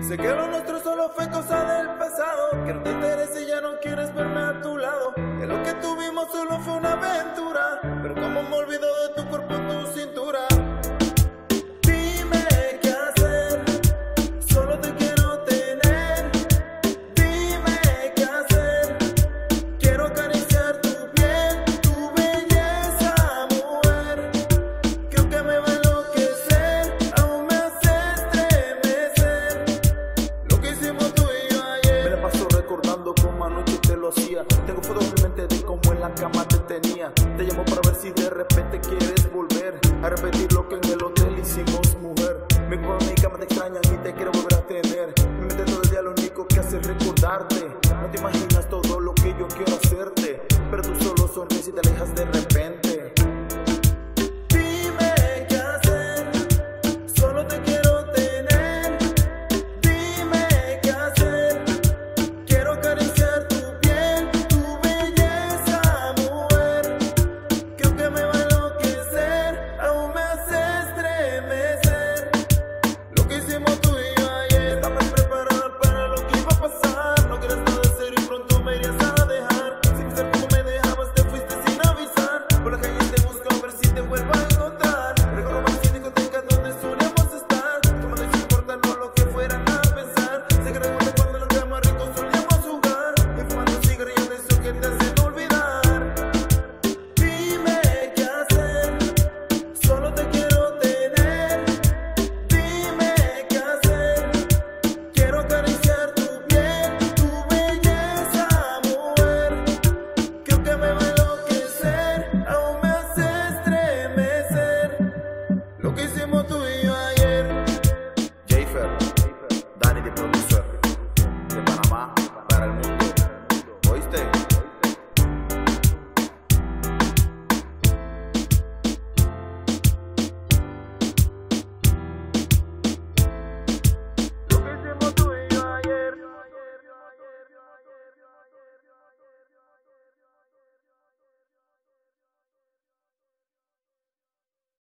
Sé que lo nuestro solo fue cosa del pasado. Que no te interesa y ya no quieres verme lo hacía. Tengo fotos en mente de cómo en la cama te tenía. Te llamo para ver si de repente quieres volver a repetir lo que en el hotel hicimos, mujer. Mi cuerpo mi cama te extrañan y te quiero volver a tener. Mi mente todo el día lo único que hace es recordarte. No te imaginas todo lo que yo quiero hacerte. Pero tú solo sonríes y te alejas de repente.